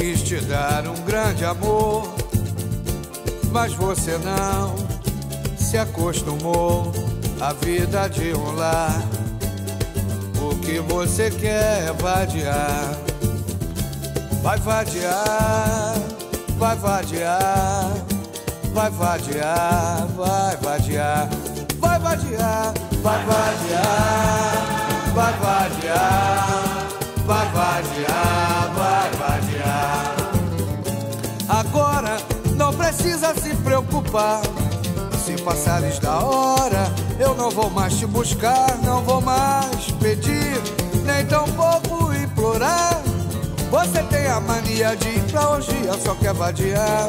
quis te dar um grande amor, mas você não se acostumou à vida de um lar. O que você quer é vadiar, vai vadiar, vai vadiar, vai vadiar, vai vadiar, vai vadiar, vai vadiar, vai vadiar, vai vadiar, precisa se preocupar. Se passares da hora, eu não vou mais te buscar, não vou mais pedir, nem tampouco implorar. Você tem a mania de ir pra orgia, só quer vadiar.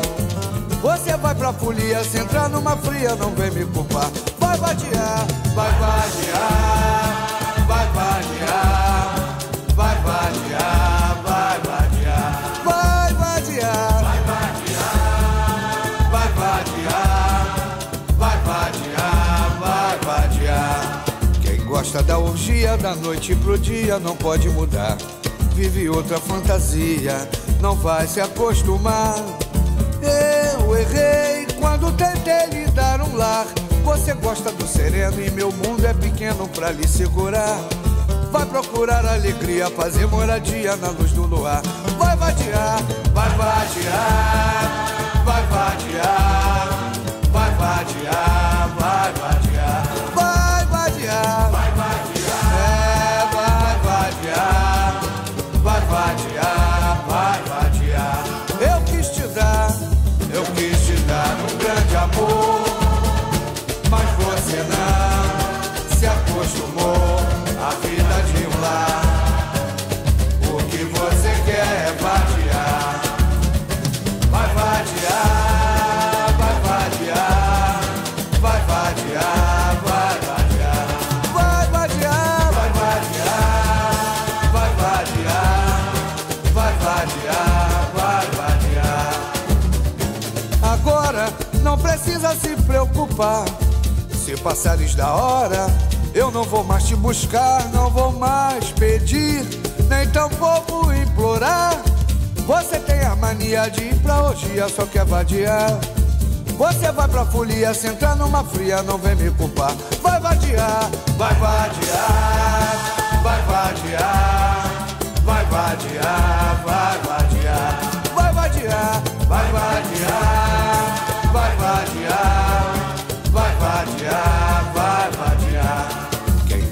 Você vai pra folia, se entrar numa fria, não vem me culpar. Vai vadiar, vai vadiar, vai vadiar, gosta da orgia da noite pro dia não pode mudar. Vive outra fantasia, não vai se acostumar. Eu errei quando tentei lhe dar um lar. Você gosta do sereno e meu mundo é pequeno pra lhe segurar. Vai procurar alegria, fazer moradia na luz do luar. Vai vadiar, vai vadiar, Se passares da hora, eu não vou mais te buscar, não vou mais pedir, nem tampouco implorar. Você tem a mania de ir pra orgia, só quer vadiar. Você vai pra folia, se entrar numa fria, não vem me culpar. Vai vadiar, vai vadiar, vai vadiar, vai vadiar, vai vadiar, vai vadiar, vai vadiar, vai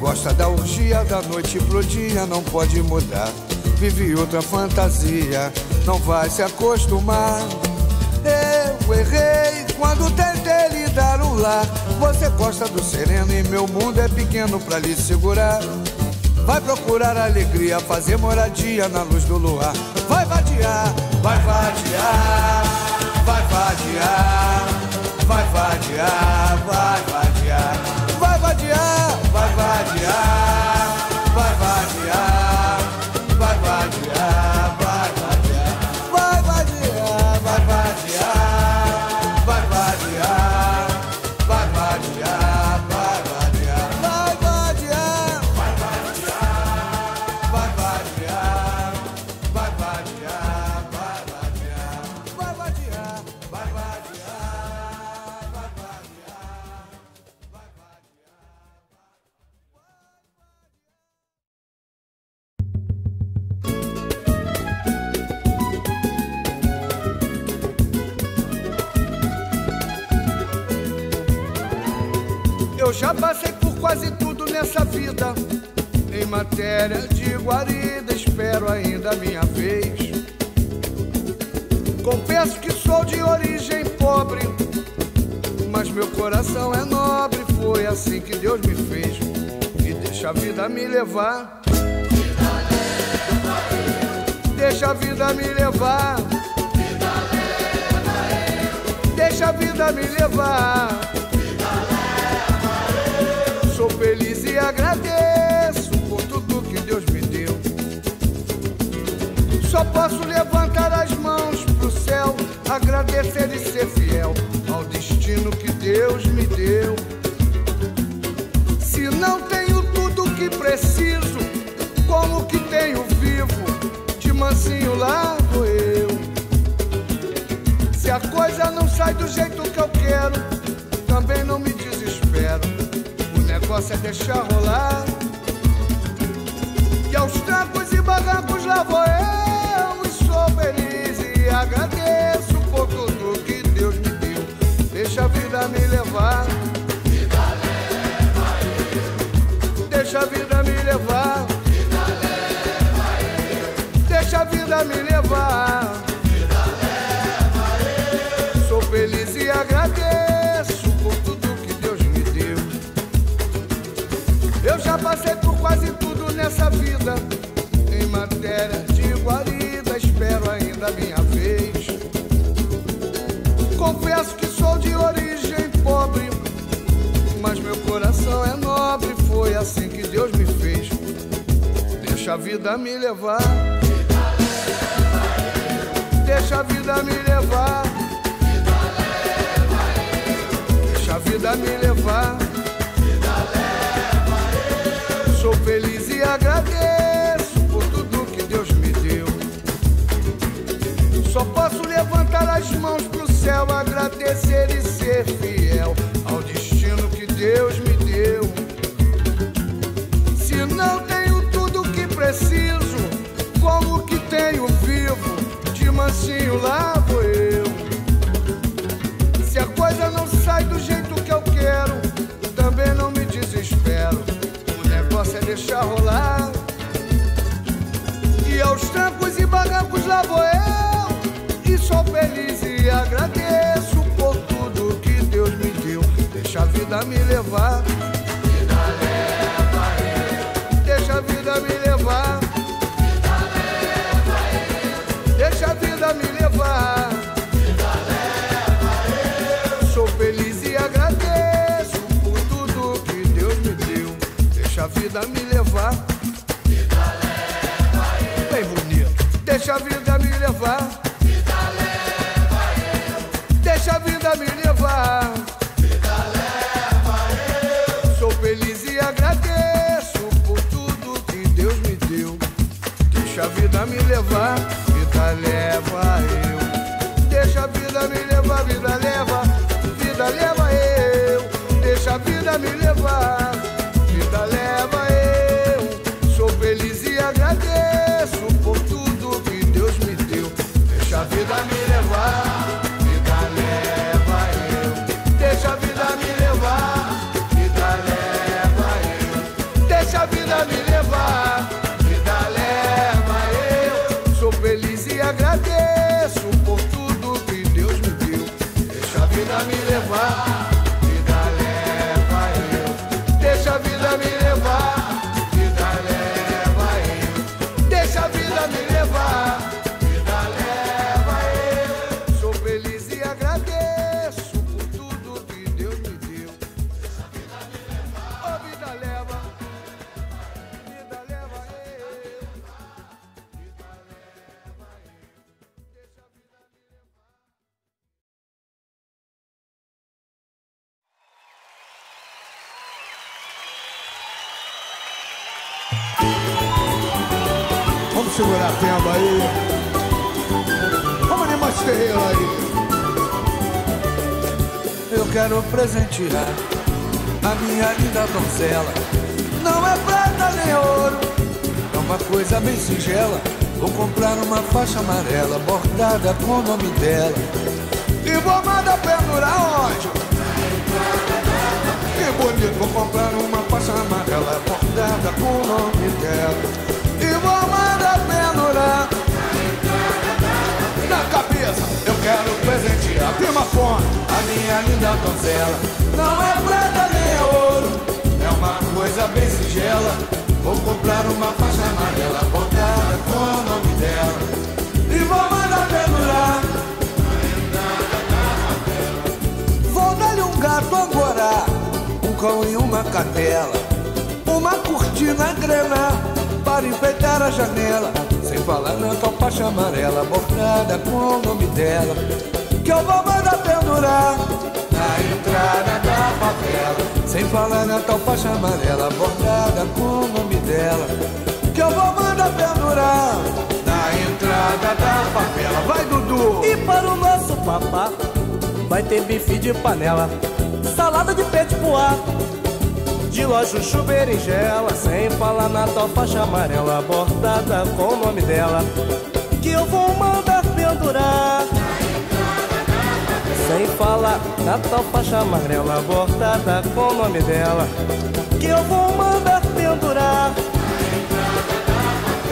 gosta da orgia da noite pro dia não pode mudar. Vive outra fantasia, não vai se acostumar. Eu errei quando tentei lhe dar um lar. Você gosta do sereno e meu mundo é pequeno pra lhe segurar. Vai procurar alegria, fazer moradia na luz do luar. Vai vadiar, vai vadiar, vai vadiar, vai vadiar, vai vadiar, Yeah. Matéria de guarida, espero ainda a minha vez. Confesso que sou de origem pobre, mas meu coração é nobre. Foi assim que Deus me fez. E deixa a vida me levar. Deixa a vida me levar. Deixa a vida me levar. Agradecer e ser fiel ao destino que Deus me deu. Se não tenho tudo o que preciso, como que tenho vivo? De mansinho lá vou eu. Se a coisa não sai do jeito que eu quero, também não me desespero. O negócio é deixar rolar. E aos trancos e barrancos lá vou eu e sou feliz e agradeço Deixa a vida me levar. Vida leva eu. Deixa a vida me levar. Vida leva eu. Sou feliz e agradeço por tudo que Deus me deu. Eu já passei por quase tudo nessa vida. Em matéria de guarida, espero ainda a minha vez. Confesso que sou de origem pobre, mas meu coração é Deixa a vida me levar. Deixa a vida me levar. Deixa a vida me levar. Sou feliz e agradeço por tudo que Deus me deu. Só posso levantar as mãos pro céu, agradecer e ser fiel lá vou eu. Se a coisa não sai do jeito que eu quero, também não me desespero negócio é deixar rolar. E aos trancos e barrancos lá vou eu. E sou feliz e agradeço por tudo que Deus me deu. Deixa a vida me levar. Vida leva eu. Deixa a vida me levar. Segurar a aí. Vamos animar esse terreiro aí. Eu quero presentear a minha linda donzela. Não é prata nem ouro, é uma coisa bem singela. Vou comprar uma faixa amarela bordada com o nome dela. E vou mandar pendurar onde? Que bonito, vou comprar uma faixa amarela bordada com o nome dela. E vou mandar cabeça. Eu quero presentear prima fonte, a minha linda donzela. Não é prata nem ouro, é uma coisa bem singela. Vou comprar uma faixa amarela bordada com o nome dela. E vou mandar pendurar Vou dar-lhe um gato agora, um cão e uma cadela, uma cortina grana para enfeitar a janela, sem falar na tal faixa amarela bordada com o nome dela, que eu vou mandar pendurar na entrada da favela, sem falar na tal faixa amarela bordada com o nome dela, que eu vou mandar pendurar na entrada da favela. Vai, Dudu! E para o nosso papá. Vai ter bife de panela, salada de pé de poá. De chuchu, berinjela, sem falar na tua faixa amarela bordada com o nome dela, que eu vou mandar pendurar. Sem falar na tal faixa amarela bordada com o nome dela, que eu vou mandar pendurar.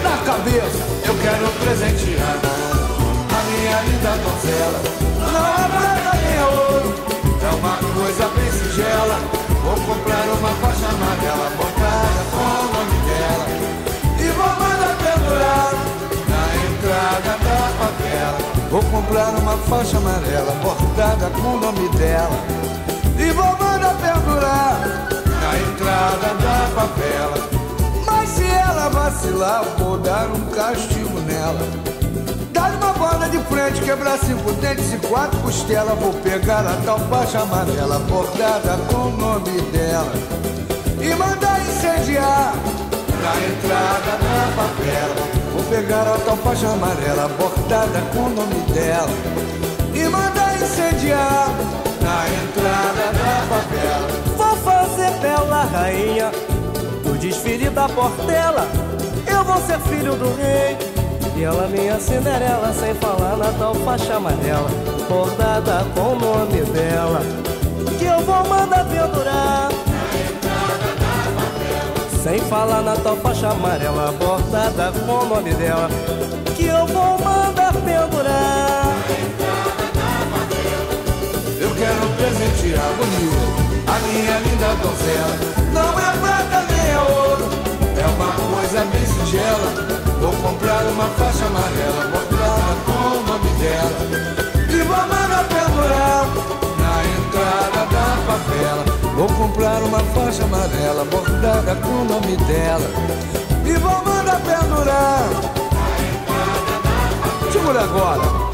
Na cabeça eu quero presentear a minha linda donzela. É prata é ouro, é uma coisa bem singela. Vou comprar uma faixa amarela bordada com o nome dela e vou mandar pendurar na entrada da favela. Vou comprar uma faixa amarela bordada com o nome dela e vou mandar pendurar na entrada da favela. Mas se ela vacilar, vou dar um castigo nela. Dar uma bola de frente, quebrar cinco dentes e quatro costelas. Vou pegar a tal faixa amarela bordada com o nome dela e mandar incendiar na entrada da favela. Vou pegar a tal faixa amarela bordada com o nome dela e mandar incendiar na entrada da favela. Vou fazer bela rainha do desfile da Portela. Eu vou ser filho do rei e ela minha Cinderela, sem falar na tal faixa amarela bordada com o nome dela, que eu vou mandar pendurar. Sem falar na tal faixa amarela bordada com o nome dela, que eu vou mandar pendurar. Eu quero presentear bonito a minha linda donzela. Não é prata nem é ouro, é uma coisa bem singela. Uma faixa amarela bordada com o nome dela e vou mandar pendurar na entrada da favela. Vou comprar uma faixa amarela bordada com o nome dela e vou mandar pendurar. Segura agora.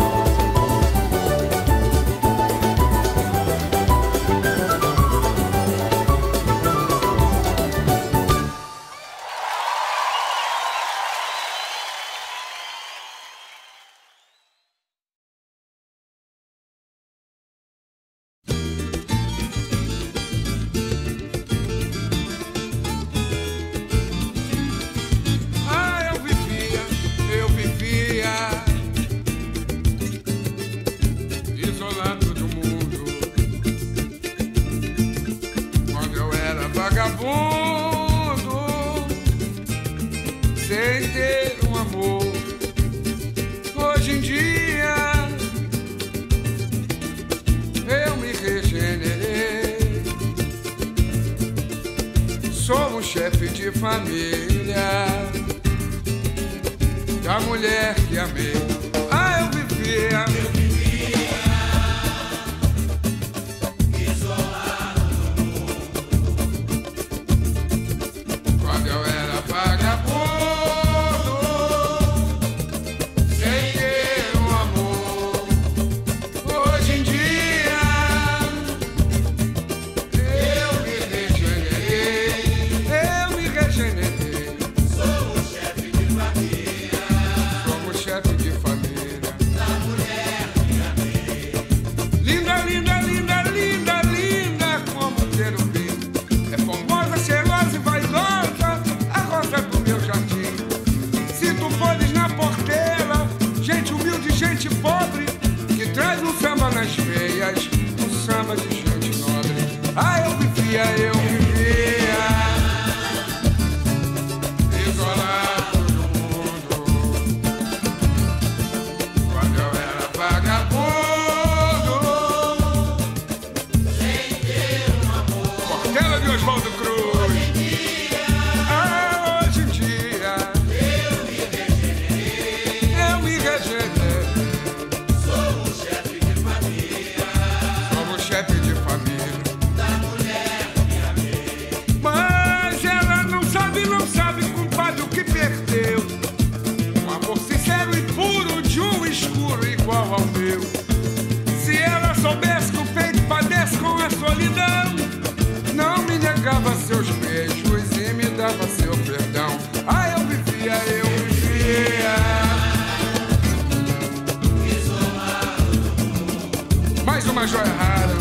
Joia rara.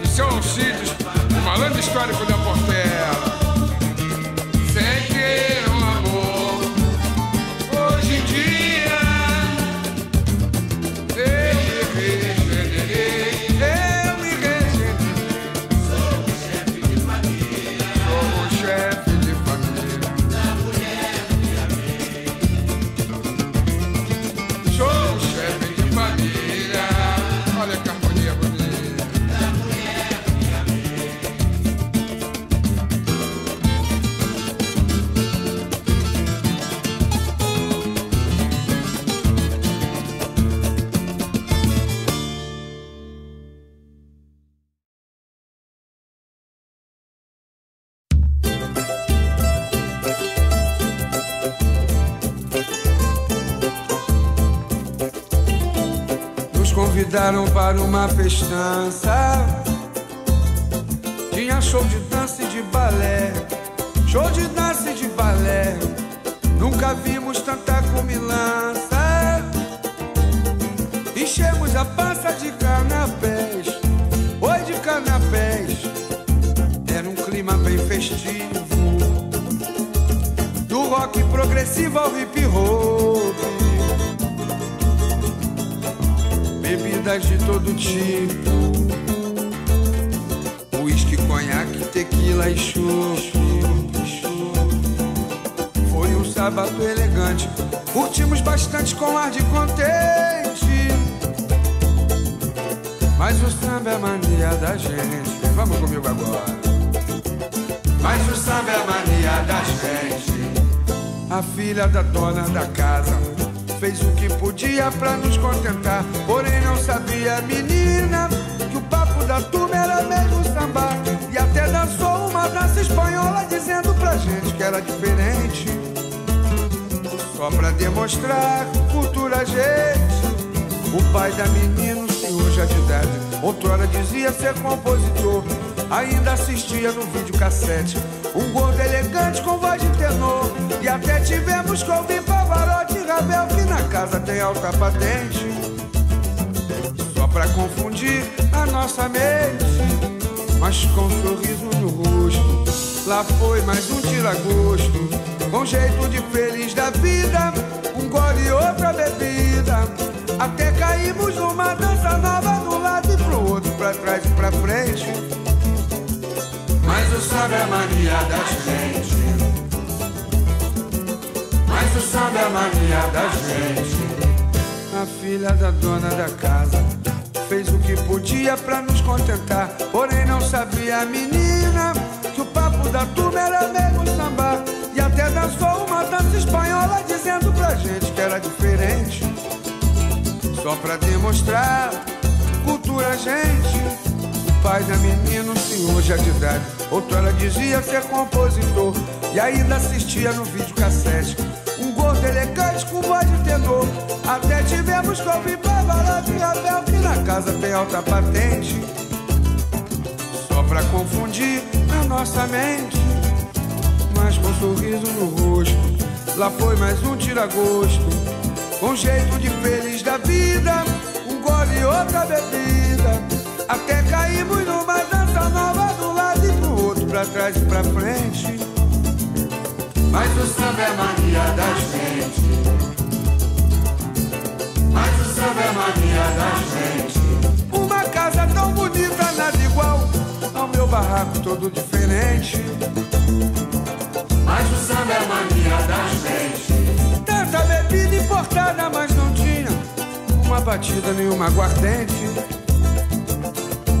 De seu Alcides, o malandro histórico da convidaram para uma festança. Tinha show de dança e de balé. Show de dança e de balé. Nunca vimos tanta comilança. Enchemos a pança de canapés. Oi de canapés. Era um clima bem festivo. Do rock progressivo ao hip hop. Bebidas de todo tipo. Uísque, conhaque, tequila e chope. Foi um sábado elegante, curtimos bastante com ar de contente. Mas o samba é mania da gente. Vamos comigo agora. Mas o samba é mania da gente. A filha da dona da casa fez o que podia pra nos contentar. Porém, não sabia menina que o papo da turma era mesmo samba. E até dançou uma dança espanhola dizendo pra gente que era diferente. Só pra demonstrar cultura, gente. O pai da menina, senhor já de idade, outrora dizia ser compositor. Ainda assistia no videocassete. Um gordo elegante com voz de tenor. E até tivemos que ouvir Pavarotti e na casa tem alta patente. Só pra confundir a nossa mente. Mas com um sorriso no rosto. Lá foi mais um tira-gosto. Com jeito de feliz da vida. Um gole e outra bebida. Até caímos numa dança nova do lado e pro outro, pra trás e pra frente. Mas o samba é a mania da gente. Mas samba é a mania da gente. A filha da dona da casa fez o que podia pra nos contentar. Porém, não sabia a menina que o papo da turma era mesmo samba. E até dançou uma dança espanhola dizendo pra gente que era diferente. Só pra demonstrar cultura, gente. O pai da menina, um senhor já de idade. Outrora dizia ser compositor. E ainda assistia no videocassete. Um gordo elegante com voz de tenor. Até tivemos que ouvir Pavarotti e Ravel, que na casa tem alta patente. Só pra confundir a nossa mente. Mas com um sorriso no rosto. Lá foi mais um tira-gosto. Com jeito de feliz da vida. Um gole e outra bebida. Até caímos numa dança nova do lado e pro outro, pra trás e pra frente. Mas o samba é mania da gente. Mas o samba é mania da gente. Uma casa tão bonita, nada igual ao meu barraco todo diferente. Mas o samba é mania da gente. Tanta bebida importada, mas não tinha uma batida nenhuma aguardente.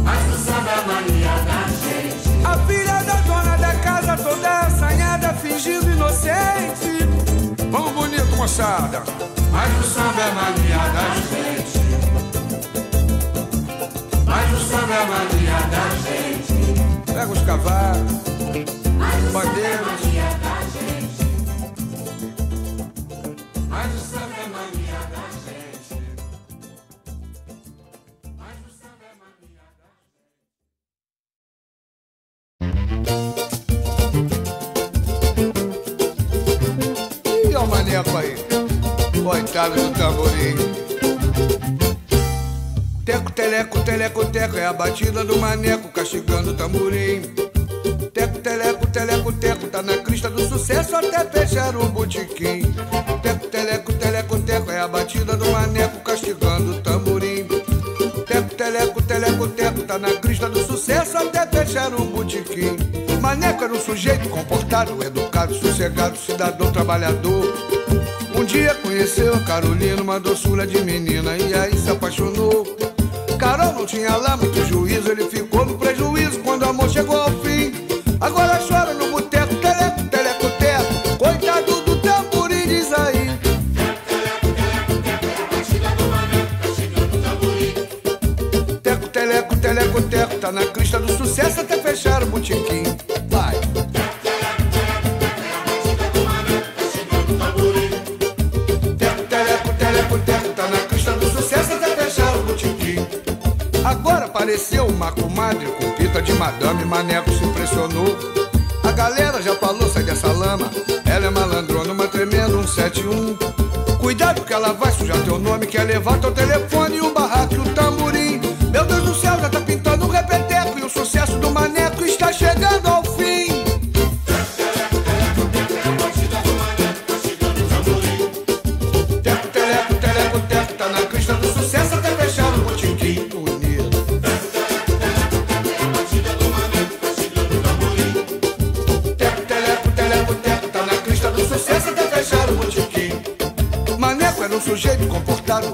Mas o samba é mania da gente. A filha da dona da casa toda fingindo inocente. Vamos bonito, moçada. Mas o samba é mania da gente. Mas o samba é mania da gente. Pega os cavalos, Mas do tamborim. Teco, teleco, teleco, teco é a batida do maneco castigando o tamborim. Teco, teleco, teleco, teco tá na crista do sucesso até fechar o botequim. Teco, teleco, teleco, teco é a batida do maneco castigando o tamborim. Teco, teleco, teleco, teco tá na crista do sucesso até fechar o botequim. Maneco era um sujeito comportado, educado, sossegado, cidadão trabalhador. Um dia conheceu Carolina, uma doçura de menina, e aí se apaixonou. Carol não tinha lá muito juízo, ele ficou no prejuízo quando o amor chegou ao fim. Agora chora no boteco, teleco, teleco, teco. Coitado do tamborim, diz aí. Teco, teleco, teleco, teco, tá na crista do sucesso até fechar o botequim. Apareceu uma comadre com pita de madame, maneco se impressionou. A galera já falou, sai dessa lama. Ela é malandrona, uma tremenda 171. Cuidado que ela vai sujar teu nome, quer levar teu telefone, o barraco e o tamborim.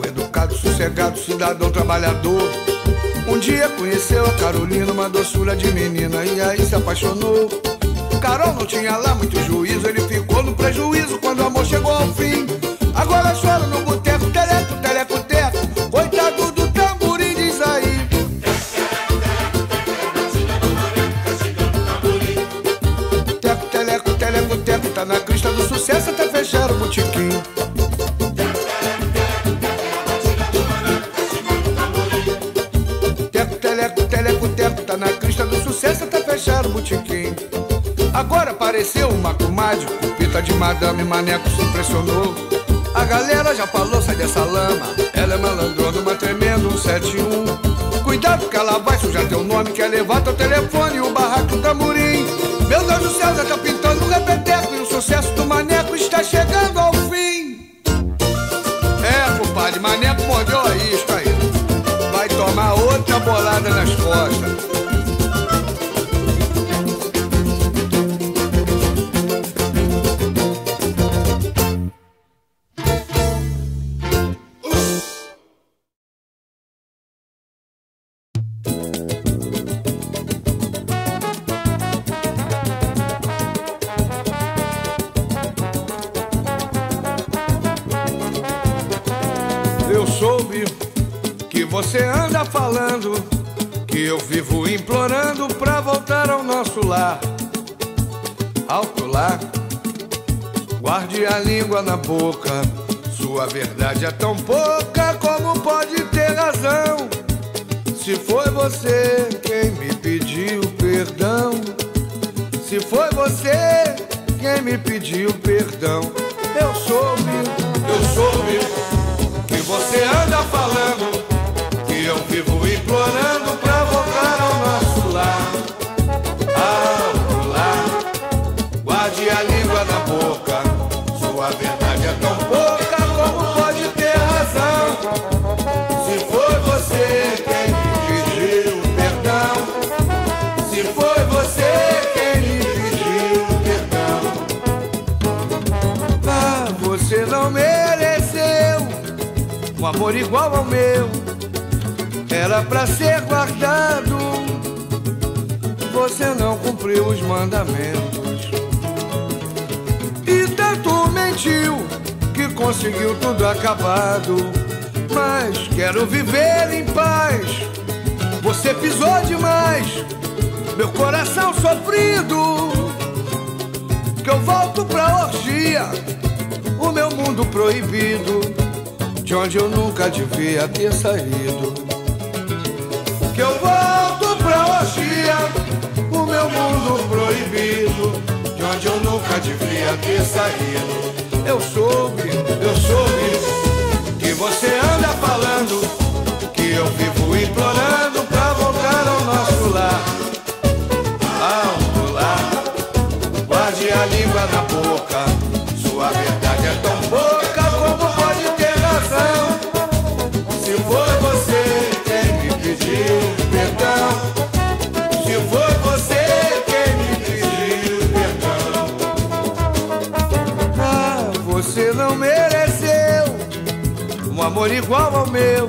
Educado, sossegado, cidadão trabalhador. Um dia conheceu a Carolina, uma doçura de menina, e aí se apaixonou. Carol não tinha lá muito juízo, ele ficou no prejuízo quando o amor chegou ao fim. Agora chora no boteco, teleco, teleco, teco. Coitado do tamborim, diz aí. Teco, teleco, teleco, teco, tá na crista do sucesso até fechar o botiquim. Uma comadre, com pita de madame, maneco se impressionou. A galera já falou, sai dessa lama. Ela é malandrona, uma tremenda 171. Cuidado que ela vai sujar teu nome, quer levar teu telefone e o barraco do tamborim. Meu Deus do céu, já tá pintando um repeteco e o sucesso do maneco está chegando ao fim. É, compadre, maneco mordeu a isca aí. Vai tomar outra bolada nas costas. Guarde a língua na boca. Sua verdade é tão pouca como pode ter razão. Se foi você quem me pediu perdão, se foi você quem me pediu perdão, eu soube, eu soube que você anda falando que eu vivo implorando pra amor igual ao meu era pra ser guardado. Você não cumpriu os mandamentos e tanto mentiu que conseguiu tudo acabado. Mas quero viver em paz. Você pisou demais, meu coração sofrido. Que eu volto pra orgia, o meu mundo proibido de onde eu nunca devia ter saído. Que eu volto pra Oxia, o meu mundo proibido, de onde eu nunca devia ter saído. Eu soube, eu soube que você anda falando, que eu vivo implorando pra voltar ao nosso lar. Ao lar, guarde a língua na boca, sua verdade é tão amor igual ao meu.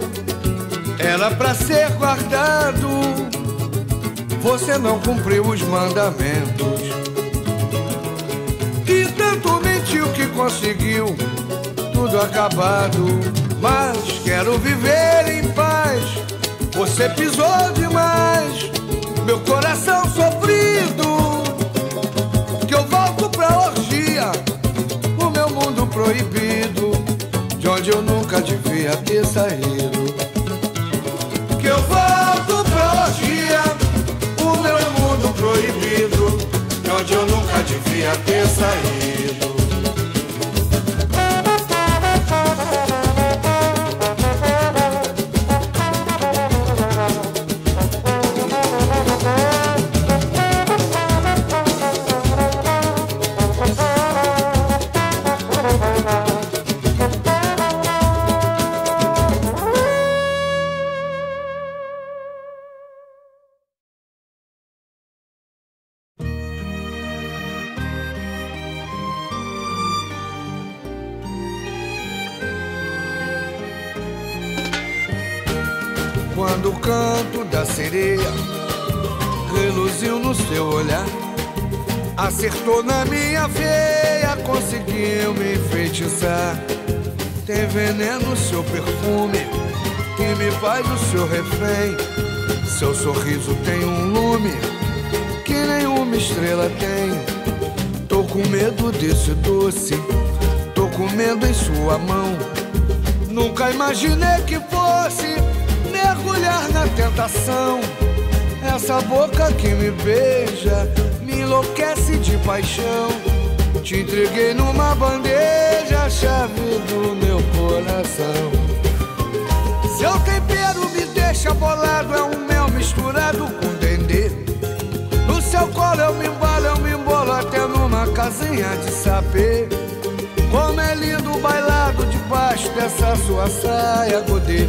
Era pra ser guardado. Você não cumpriu os mandamentos. E tanto mentiu que conseguiu tudo acabado. Mas quero viver em paz. Você pisou demais. Meu coração sofrido. Que eu volto pra orgia. O meu mundo proibido. De onde eu nunca devia ter saído. Que eu volto pra orgia. O meu mundo proibido. De onde eu nunca devia ter saído. Canto da sereia reluziu no seu olhar, acertou na minha veia, conseguiu me enfeitiçar. Tem veneno no seu perfume que me faz o seu refém. Seu sorriso tem um lume que nenhuma estrela tem. Tô com medo desse doce, tô comendo em sua mão. Nunca imaginei que fosse mergulhar na tentação. Essa boca que me beija me enlouquece de paixão. Te entreguei numa bandeja a chave do meu coração. Seu tempero me deixa bolado, é um mel misturado com dendê. No seu colo eu me embalo, eu me embolo até numa casinha de sapê. Como é lindo o bailado debaixo dessa sua saia godê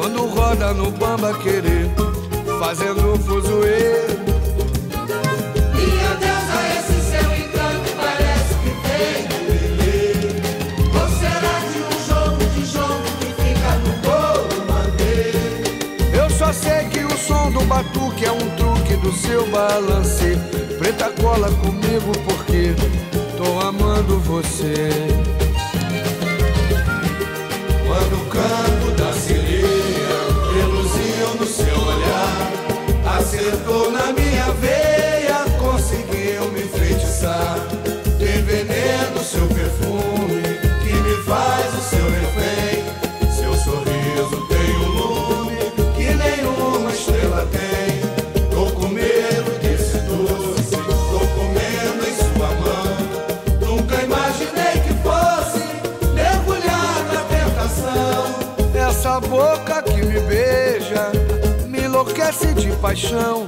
Quando roda no bamba querer, fazendo fuzuê. Minha deusa, esse seu encanto parece que veio Ou será de um jogo de jogo que fica no bolo mandei Eu só sei que o som do batuque é um truque do seu balancê. Preta cola comigo porque tô amando você. Quando canto Acertou na minha veia, conseguiu me enfeitiçar Tem veneno no seu perfume que me faz paixão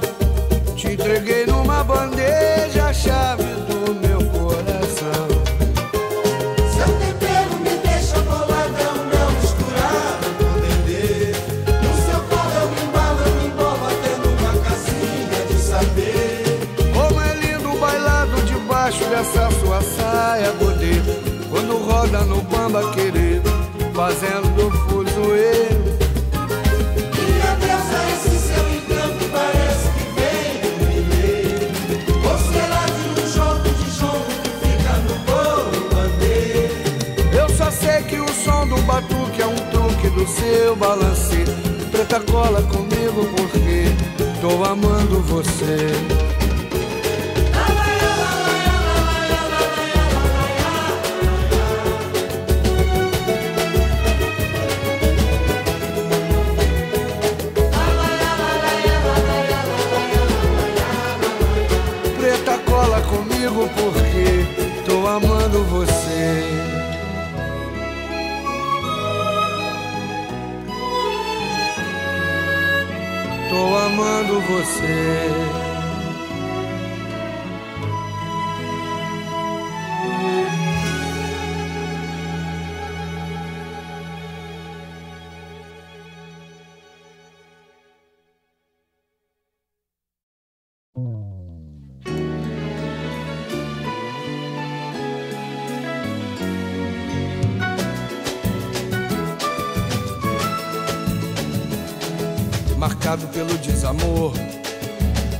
marcado pelo desamor,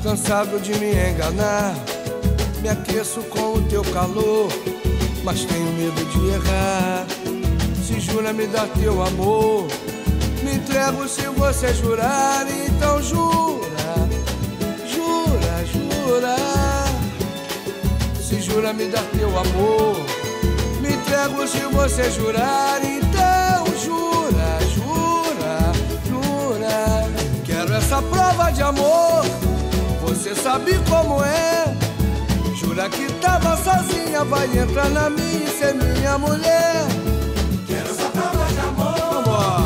cansado de me enganar. Me aqueço com o teu calor, mas tenho medo de errar. Se jura me dar teu amor, me entrego se você jurar, então jura, jura, jura. Se jura me dar teu amor, me entrego se você jurar, então Quero essa prova de amor, você sabe como é. Jura que tava sozinha, vai entrar na minha e ser minha mulher. Quero essa prova de amor. Vambora.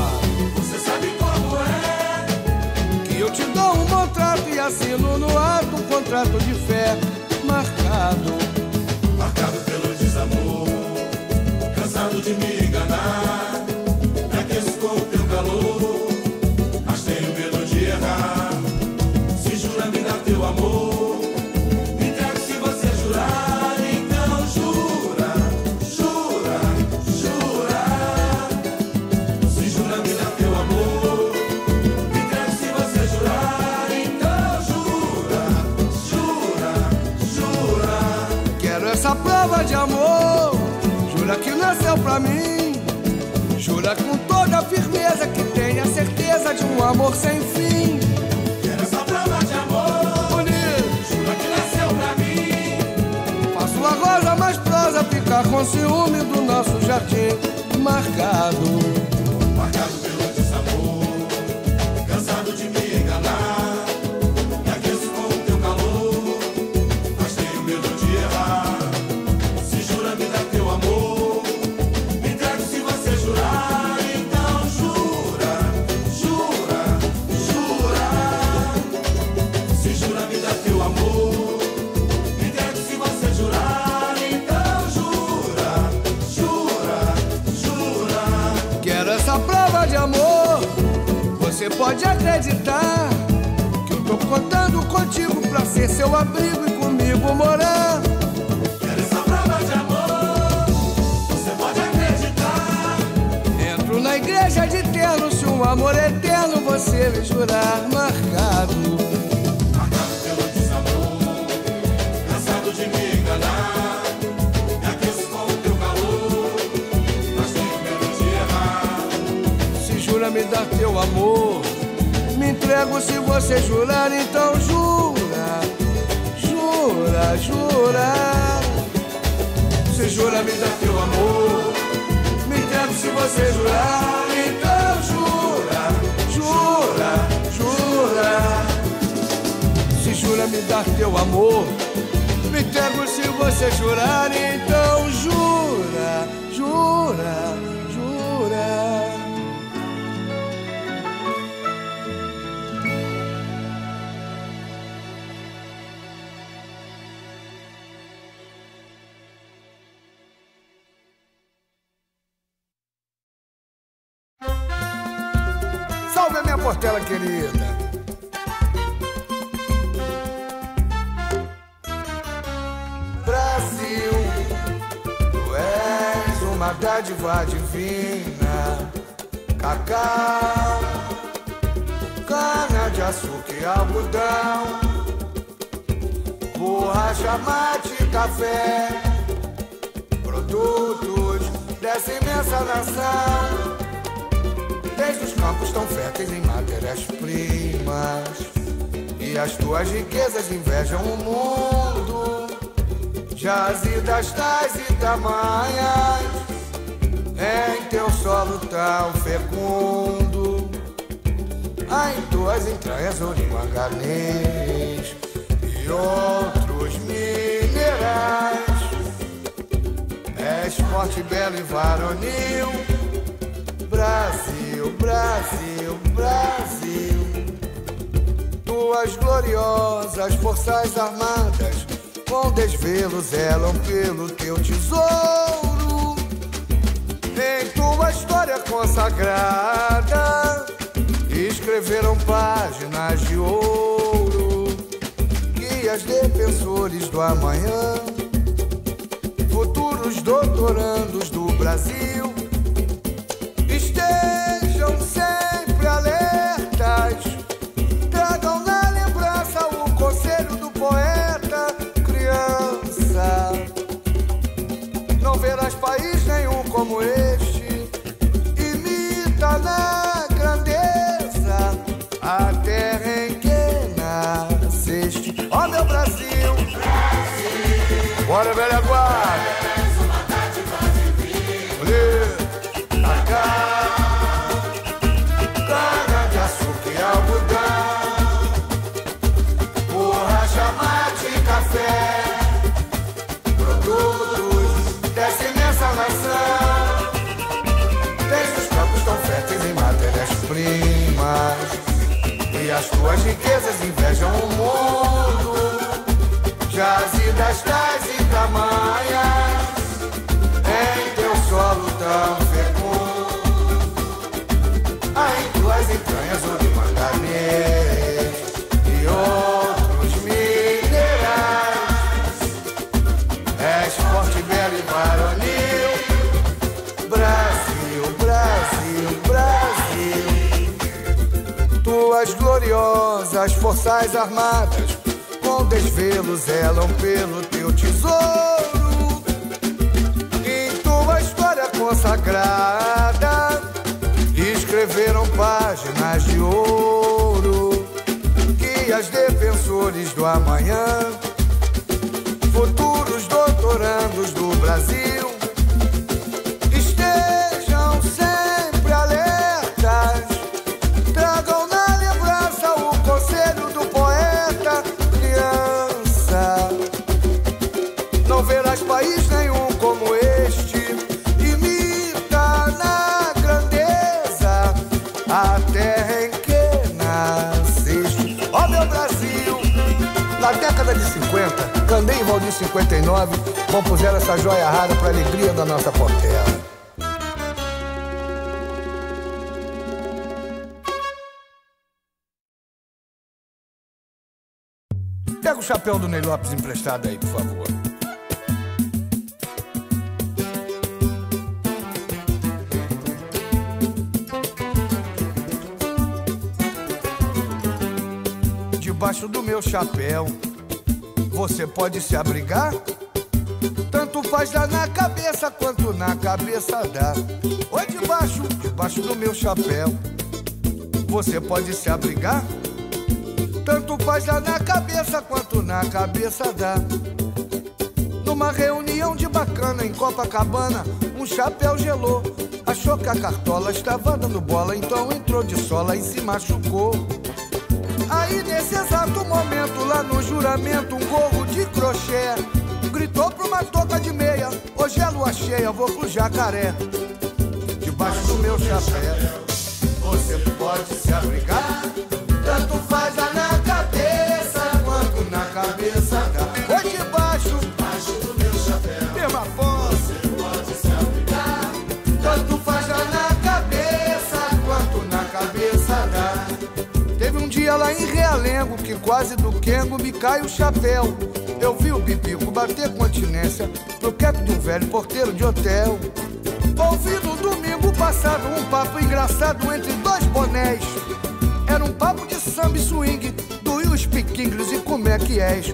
Você sabe como é. Que eu te dou um contrato e assino no ato um contrato de fé marcado. Marcado pelo desamor. Cansado de me prova de amor. Jura que nasceu pra mim. Jura com toda a firmeza que tenha certeza de um amor sem fim. Quero essa prova de amor. Bonito. Jura que nasceu pra mim. Faço a rosa mais prosa ficar com ciúme do nosso jardim marcado. Marcado pelo Você pode acreditar que eu tô contando contigo pra ser seu abrigo e comigo morar. Quero essa prova de amor. Você pode acreditar. Entro na igreja de terno se um amor eterno você me jurar marcado. Marcado pelo desamor. Cansado de me enganar. Me dar teu amor, entrego se você jurar, então jura, jura, jura. Se jura me dar teu amor, me entrego se você jurar, então jura, jura, jura. Se jura me dar teu amor, me entrego se você jurar, então jura, jura. Dádiva divina. Cacau, cana de açúcar e algodão, borracha, mate, café, produtos dessa imensa nação. Desde os campos tão férteis em matérias-primas E as tuas riquezas invejam o mundo. Jazidas tais e tamanhas Em teu solo tão fecundo Há em tuas entranhas e manganês E outros minerais És forte, belo e varonil Brasil, Brasil, Brasil. Tuas gloriosas forças armadas com desvelo zelam pelo teu tesouro. Em tua história consagrada, escreveram páginas de ouro. Guias defensores do amanhã, futuros doutorandos do Brasil forças armadas com desvelo zelam pelo teu tesouro. Em tua história consagrada, escreveram páginas de ouro. Guias defensores do amanhã, futuros doutorandos do Brasil. Candem e Valdir 59 compuseram essa joia rara para alegria da nossa portela. Pega o chapéu do Ney Lopes emprestado aí, por favor. Debaixo do meu chapéu, você pode se abrigar? Tanto faz dar na cabeça quanto na cabeça dá. Oi, debaixo, debaixo do meu chapéu, você pode se abrigar? Tanto faz dar na cabeça quanto na cabeça dá. Numa reunião de bacana em Copacabana, um chapéu gelou. Achou que a cartola estava dando bola, então entrou de sola e se machucou. Aí nesse exato momento, lá no juramento, um gorro de crochê gritou pra uma touca de meia: Hoje é lua cheia, vou pro jacaré. Debaixo do meu chapéu, você pode se abrigar. Tanto faz dar dia lá em Realengo que quase do Kengo me cai o chapéu. Eu vi o bibico bater continência pro queco de um velho porteiro de hotel. Ouvi no domingo passado um papo engraçado entre dois bonés. Era um papo de samba e swing, do you speak English e como é que és?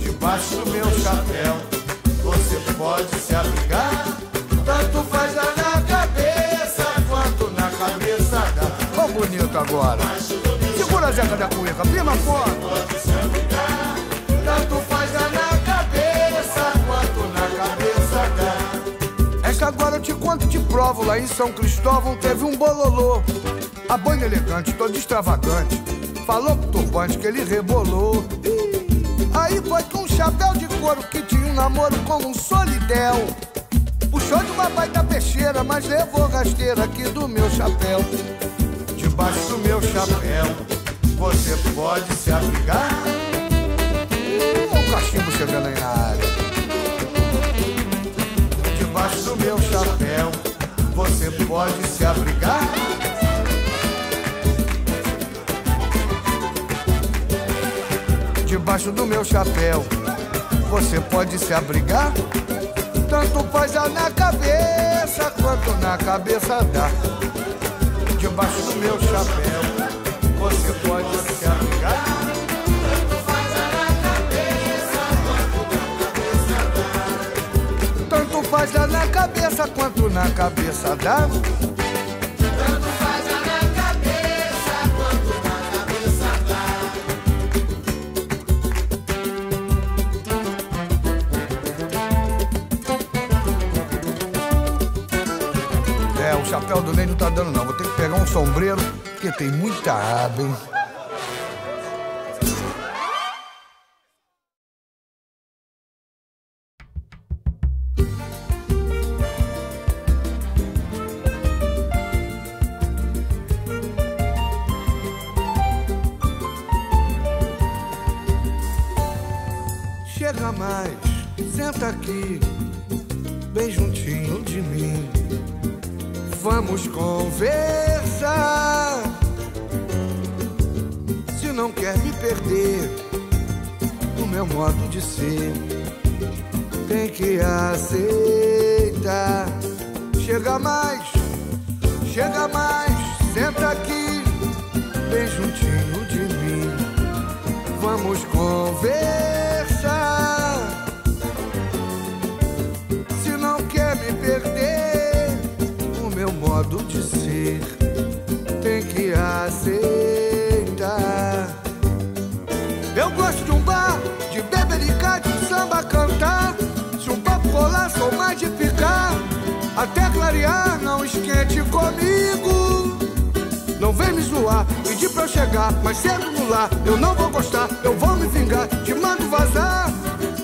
Debaixo do meu chapéu, você pode se abrigar. Tanto faz na cabeça quanto na cabeça dá. Ó bonito agora. Segura a da Cueca, prima foto. Tanto faz dar na cabeça quanto na cabeça dá. Essa agora eu te conto e te provo. Lá em São Cristóvão teve um bololô. A boina elegante, todo extravagante. Falou pro turbante que ele rebolou. Aí foi com um chapéu de couro que tinha um namoro com um solidel. Puxou de uma baita peixeira, mas levou rasteira aqui do meu chapéu. Debaixo do meu chapéu, você pode se abrigar. O cachimbo chegando aí na área. Debaixo do meu chapéu, você pode se abrigar. Debaixo do meu chapéu, você pode se abrigar. Tanto faz dar na cabeça quanto na cabeça dá. Debaixo do meu chapéu, faz na cabeça quanto na cabeça dá. Tanto faz na cabeça quanto na cabeça dá. É, o chapéu do Ney não tá dando não. Vou ter que pegar um sombreiro tem muita aba, hein? Modo de ser tem que aceitar. Eu gosto de um bar, de bebericar, de samba cantar. Se um papo rolar, sou mais de ficar. Até clarear, não esquente comigo. Não vem me zoar, pedir pra eu chegar mais cedo no lar. Eu não vou gostar, eu vou me vingar, te mando vazar.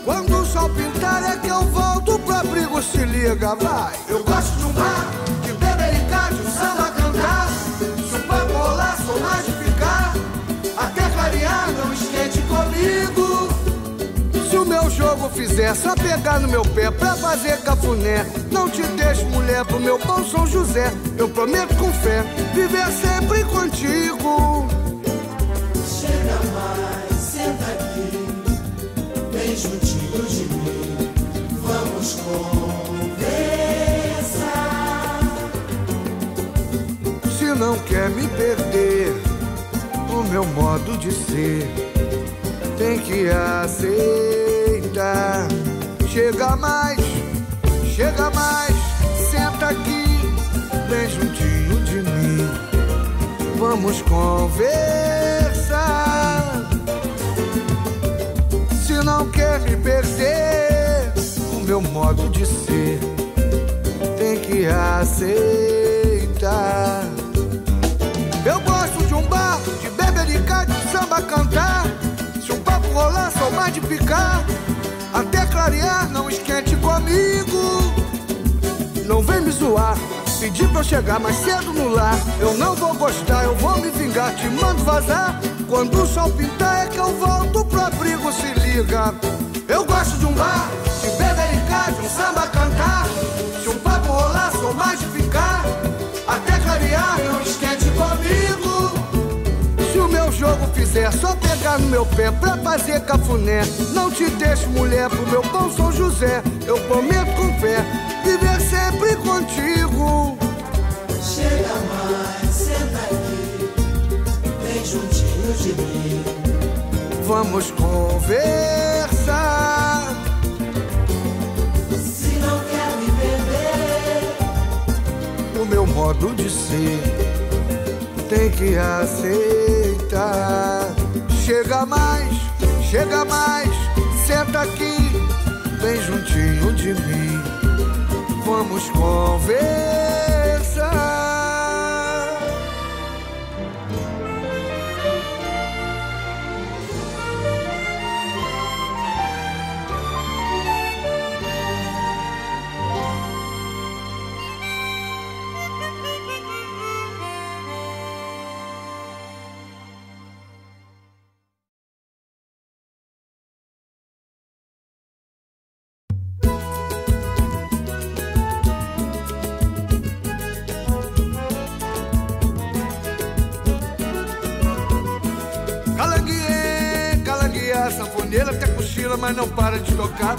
Quando o sol pintar é que eu volto pro abrigo, se liga, vai. Eu gosto de um bar, o meu jogo fizer só pegar no meu pé pra fazer cafuné, não te deixo, mulher, pro meu bom São José. Eu prometo com fé viver sempre contigo. Chega mais, senta aqui, bem juntinho de mim. Vamos conversar. Se não quer me perder, o meu modo de ser tem que aceitar. Chega mais, chega mais, senta aqui, bem juntinho de mim. Vamos conversar. Se não quer me perder, o meu modo de ser tem que aceitar. Eu gosto de um bar, de bebericar, de samba cantar. Se um papo rolar, sou mais de ficar. Clarear, não esquente comigo. Não vem me zoar, pedir pra eu chegar mais cedo no lar. Eu não vou gostar, eu vou me vingar, te mando vazar. Quando o sol pintar é que eu volto pro abrigo, se liga. Eu gosto de um bar, de bebericar, de um samba cantar. Se um papo rolar, sou mais de jogo fizer só pegar no meu pé pra fazer cafuné, não te deixo, mulher, pro meu bom São José. Eu prometo com fé viver sempre contigo. Chega mais, senta aqui, bem juntinho de mim. Vamos conversar. Se não quer me perder, O meu modo de ser tem que aceitar. Chega mais, chega mais, senta aqui, bem juntinho de mim. Vamos conversar. Calangueia, sanfoneira até cochila, mas não para de tocar.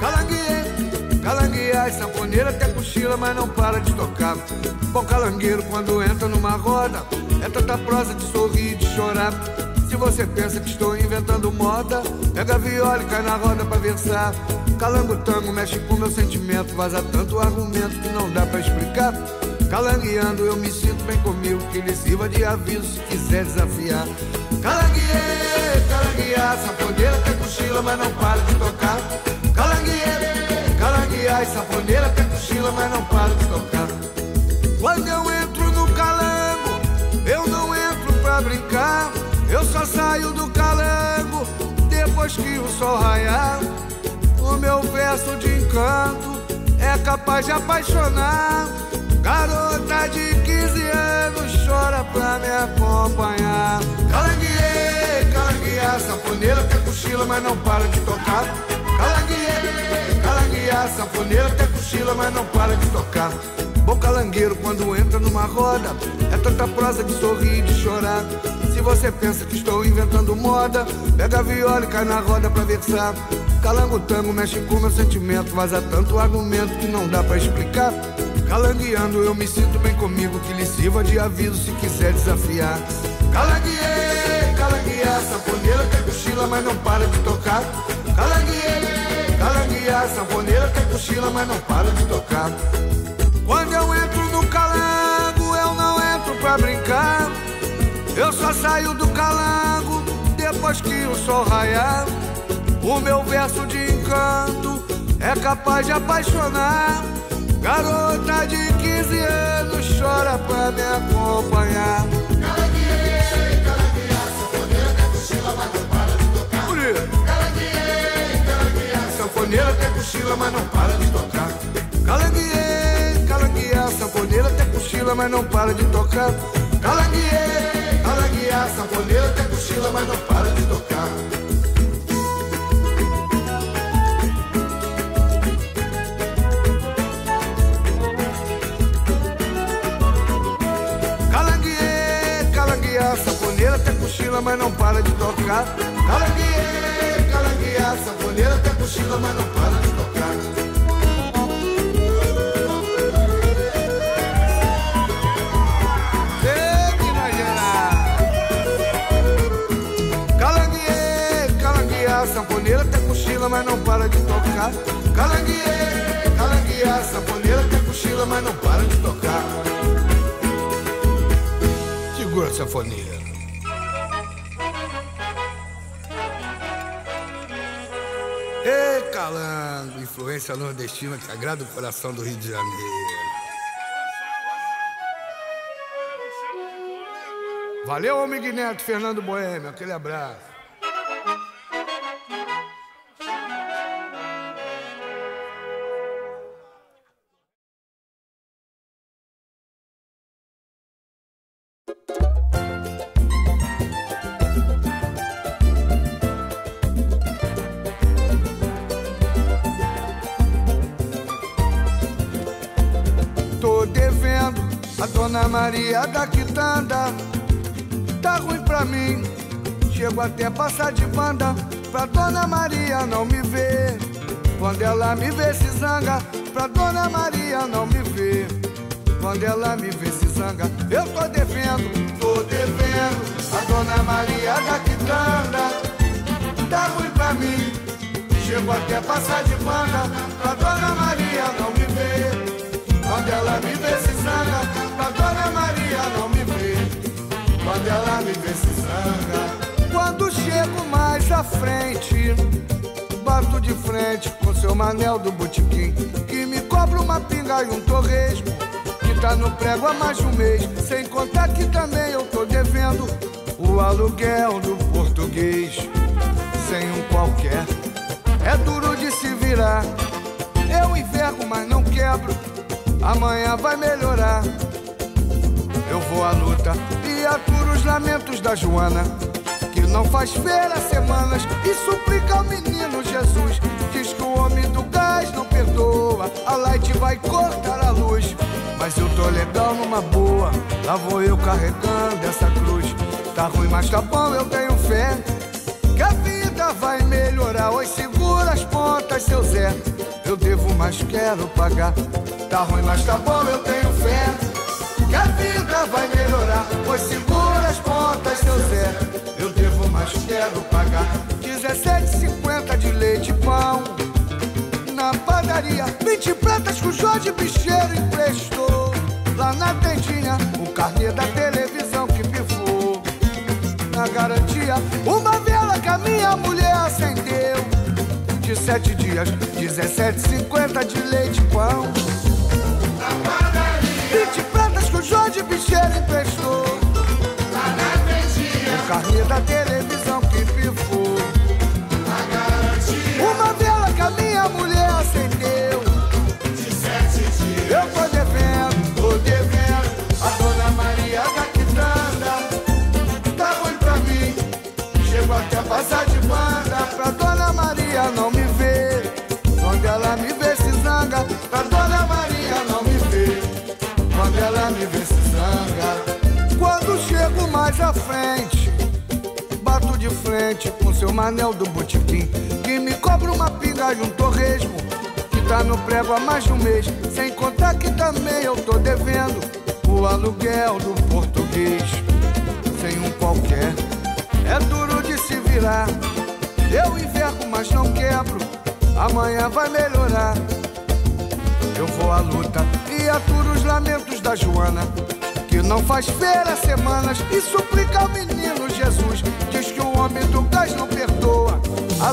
Calanguiê, calangueia, sanfoneira até cochila, mas não para de tocar. Bom calangueiro quando entra numa roda, é tanta prosa de sorrir e de chorar. Se você pensa que estou inventando moda, pega a viola e cai na roda pra versar. Calango tango mexe com meu sentimento, vaza tanto argumento que não dá pra explicar. Calangueando eu me sinto bem comigo, que lhe sirva de aviso se quiser desafiar. Calangueê, calanguear, sanfoneira tem cochila, mas não para de tocar. Calangueia, calanguear, sanfoneira quer cochila, mas não para de tocar. Quando eu entro no calango, eu não entro pra brincar. Eu só saio do calango depois que o sol raiar. O meu verso de encanto é capaz de apaixonar. Garota de 15 anos chora pra me acompanhar. Calangueia calangueia, sanfoneira até cochila, mas não para de tocar. Calanguiê, calangueia, sanfoneira até cochila, mas não para de tocar. Bom calangueiro quando entra numa roda É tanta prosa de sorrir e de chorar Se você pensa que estou inventando moda Pega a viola e cai na roda pra versar Calango tango mexe com meu sentimento Vaza tanto argumento que não dá pra explicar Calangueando eu me sinto bem comigo Que lhe sirva de aviso se quiser desafiar Calangueê, calangueia Sanfoneira quer cochila mas não para de tocar Calangueê, calangueia Sanfoneira quer cochila mas não para de tocar quando eu entro no calango, eu não entro pra brincar. Eu só saio do calango depois que o sol raiar. O meu verso de encanto é capaz de apaixonar. Garota de 15 anos chora pra me acompanhar. Sanfoneira até cochila, mas não para de tocar. Calangueê, calangueia, sanfoneira até cochila, mas não para de tocar. Calangueê, calangueia, sanfoneira até cochila, mas não para de tocar. Calangueê, calangueia, sanfoneira até cochila, mas não para de tocar. Sanfoneira até cochila, mas não para de tocar. Sanfoneira até cochila, mas não para de tocar. Calangueê, calangueia, sanfoneira até cochila, mas não para de tocar. Segura a sanfoneira. Calango, influência nordestina que agrada o coração do Rio de Janeiro. Valeu, homem Neto, Fernando Boêmio, aquele abraço. A dona Maria da Quitanda. Tá ruim pra mim, chego até passar de banda. Pra dona Maria não me ver. Quando ela me vê se zanga, pra dona Maria não me ver. Quando ela me vê se zanga, eu tô devendo, tô devendo a dona Maria da Quitanda. Tá ruim pra mim, chego até passar de banda. Pra dona Maria não me ver. Quando ela me vê se zanga, pra Dona Maria não me vê. Quando ela me vê se zanga. Quando chego mais à frente, bato de frente com seu manel do botequim. Que me cobra uma pinga e um torresmo. Que tá no prego há mais de um mês. Sem contar que também eu tô devendo o aluguel do português. Sem um qualquer, é duro de se virar. Eu envergo, mas não quebro. Amanhã vai melhorar. Vou à luta e aturo os lamentos da Joana, que não faz feira semanas e suplica ao menino Jesus. Diz que o homem do gás não perdoa, a light vai cortar a luz. Mas eu tô legal numa boa, lá vou eu carregando essa cruz. Tá ruim, mas tá bom, eu tenho fé. Que a vida vai melhorar. Oi, segura as pontas, seu Zé. Eu devo, mas quero pagar. Tá ruim, mas tá bom, eu tenho fé. Que a vida vai melhorar. Pois segura as pontas, seu Zé. Eu devo, mas quero pagar. 17,50 de leite e pão. Na padaria, 20 pratas que o Jorge Bicheiro emprestou. Lá na tendinha, o carnê da televisão que pifou. Na garantia, uma vela que a minha mulher acendeu. De sete dias, 17,50 de leite e pão. 20 pratas que o Jorge Bicheiro emprestou. Lá na. O carrinho da televisão que pifou. a garantia. Uma vela que a minha mulher acendeu. Manel do botiquim que me cobra uma pinga e um torresmo que tá no prego há mais de um mês. Sem contar que também eu tô devendo o aluguel do português. Sem um qualquer, é duro de se virar. Eu envergo, mas não quebro. Amanhã vai melhorar. Eu vou à luta e aturo os lamentos da Joana que não faz feira semanas e suplica ao menino Jesus. Diz que o homem do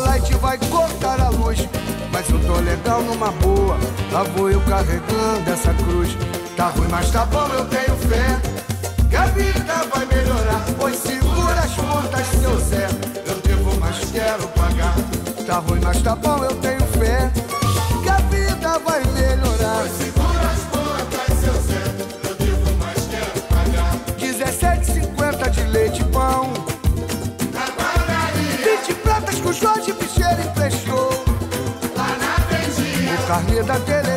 light vai cortar a luz. Mas eu tô legal numa boa, lá vou eu carregando essa cruz. Tá ruim, mas tá bom, eu tenho fé. Que a vida vai melhorar, pois segura as pontas, seu Zé. Eu devo, mas quero pagar. Tá ruim, mas tá bom, eu tenho Carnê da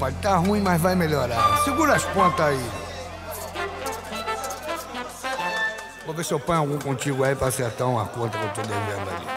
compadre, tá ruim, mas vai melhorar. Segura as pontas aí. Vou ver se eu ponho algum contigo aí pra acertar uma conta que eu tô devendo ali.